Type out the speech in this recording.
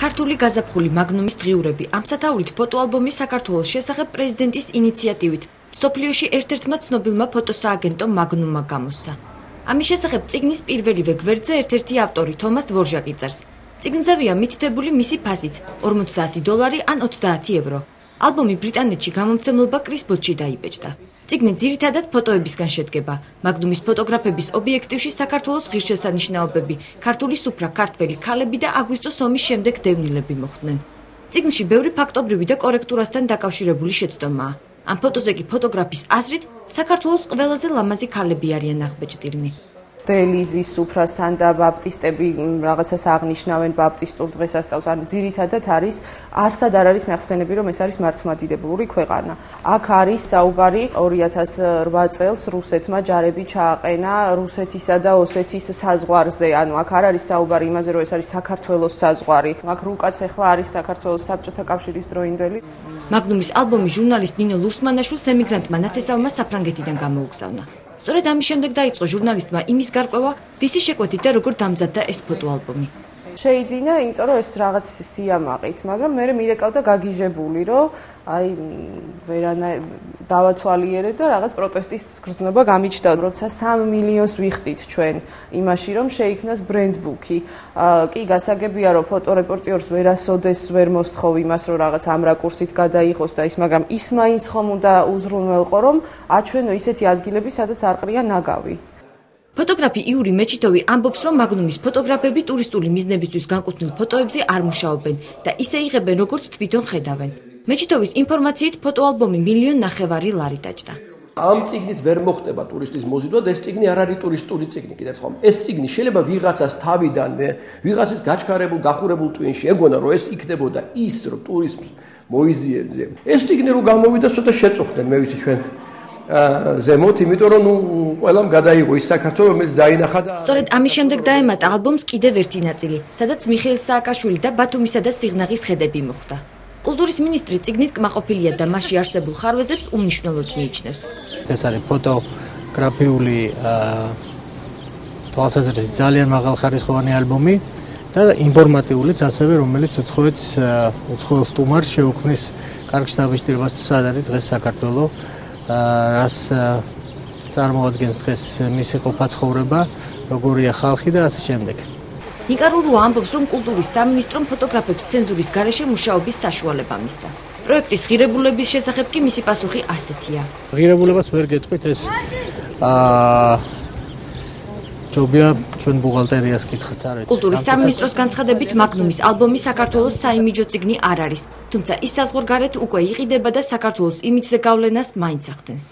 ქართული გაზაფხული მაგნუმის დღიურები ამ სათაურით ფოტოალბომის საქართველოს შესახებ პრეზიდენტის ინიციატივით სოფლიოში ერთ-ერთმა ცნობილმა ფოტოსააგენტომ მაგნუმმა გამოსცა. ამის შესახებ ციგნის პირველივე გვერდზე ერთ-ერთი ავტორი თომას დვორჟაკი წერს. ციგნზევია მითითებული მისი ფასიც 50 დოლარი ან 30 ევრო. ალბომი ბრიტანეთში გამომცემლობა კრისბოჩი დაიბეჭდა. ციგნი ძირითადად ფოტოებისგან შედგება. მაგნუმის ფოტოგრაფების ობიექტივში საქართველოს ღირსშესანიშნაობები, ქართული სუფრა, ქართველი ქალები და აგვისტოს ომის შემდეგ დევნილები მოხვდნენ. ციგნში ბევრი ფაქტობრივი და კორექტურასთან დაკავშირებული შეცდომაა. ამ ფოტოზე კი ფოტოგრაფის აზრით საქართველოს ყველაზე ლამაზი ქალები არიან აღბეჭდილნი. დელიზის სუფრასთან და ბაპტისტები რაღაცას აღნიშნავენ ბაპტისტურ დღესასწაულს. ანუ ძირითადად არის არსად არ არის ნახსენები, რომ ეს არის მართლმადიდებლური ქვეყანა. აქ არის საუბარი 2008 წელს რუსეთმა ჯარები ჩააყენა რუსეთისა და ოსეთის საზღვარზე. ანუ აქ არ არის საუბარი იმაზე, რომ ეს არის საქართველოს საზღვარი. აქ რუკაც ახლა არის საქართველოს საბჭოთა კავშირის დროინდელი. მაგნუმის ალბომი ჟურნალისტ ნინო ლურსმანაშვილს ემიგრანტმა ნათესავმა საფრანგეთიდან გამოუგზავნა. სწორედ ამის შემდეგ დაიწყო ჟურნალისტმა იმის გარკვევა, ვისი შეკვეთით და როგორ დამზადდა ეს ფოტოალბომი. შეიძინა, იმიტომ რომ ეს რაღაც სიამაყით, მაგრამ მე მერეკავდა გაგიჟებული, რომ აი ვერანა დავათვალიერე და რაღაც პროტესტის გრძნობა გამიჩნდა, როცა 3 მილიონს ვიხდით ჩვენ იმაში, რომ შეიქმნას ბრენდბუქი. კი, გასაგებია, რომ ფოტორეპორტიორს ვერასოდეს ვერ მოსთხოვ იმას, რომ რაღაც ამ რაკურსით გადაიღოს და ის, მაგრამ ის მაინც ხომ უნდა უზრუნველყო, რომ აჩვენო ისეთი ადგილები, სადაც არ ყრია ნაგავი. ფოტოგრაფი იური მეჩიტოვი ამბობს, რომ მაგნუმის ფოტოგრაფები ტურისტული მიზნებისთვის განკუთვნილ ფოტოებზე არ მუშაობენ და ისე იღებენ, როგორც თვითონ ხედავენ. მეჩიტოვის ინფორმაციით ფოტოალბომი მილიონ ნახევარი ლარი დაჯდა. ამ ციგნით ვერ მოხდება ტურისტის მოზიდვა და ეს ციგნი არ არის ტურისტული ციგნი კიდევ ხომ. ეს ციგნი შეიძლება ვიღაცას თავიდანვე, ვიღაცის გაჩქარებულ, გახურებულ ტვინში ეგონა, რომ ეს იქნებოდა ის, რომ ტურიზმს მოიზიებზე. ეს ციგნი რო გამოვიდა, ცოტა შეწუხდნენ მე ვიცი ჩვენ ზემოთ, იმიტომ რომ ნუ ყველამ გადაიღო ის საქართველოს რომელიც დაინახა და სწორედ ამის შემდეგ დაემატა ალბომს კიდევ ერთი ნაწილი, სადაც მიხეილ სააკაშვილი და ბათუმისა და სიღნაღის ხედები მოხვდა. კულტურის მინისტრი ციგნით კმაყოფილია და მასში არსებულ ხარვეზებს უნიშნელოდ მიიჩნევს. ეს არის ფოტოგრაფიული თვალსაზრისით ძალიან მაღალხარისხოვანი ალბომი და ინფორმატიულიც ასევე, რომელიც უცხოეთს უცხოელ სტუმარს შეუქმნის კარგ შთაბეჭდილებას სად არის დღეს საქართველოს რას წარმოადგენს დღეს მისი ყოფა ცხოვრება, როგორია ხალხი და ასე შემდეგ. ნიკარურო ამბობს, რომ კულტურის სამინისტრომ ფოტოგრაფებს ცენზურის გარეშე მუშაობის საშუალება მისცა. პროექტის ღირებულების შესახებ კი მისი პასუხი ასეთია. ღირებულებას ვერ გეტყვით ეს აა ჯობია ჩვენ ბუღალტერიას კითხეთ არ ვიცი. კულტურის სამინისტროს განცხადებით მაგნუმის ალბომი საქართველოს საიმიჯო ციგნი არ არის, თუმცა ის საზღვარგარეთ უკვე იყიდება და საქართველოს იმიჯზე გავლენას მაინც ახდენს.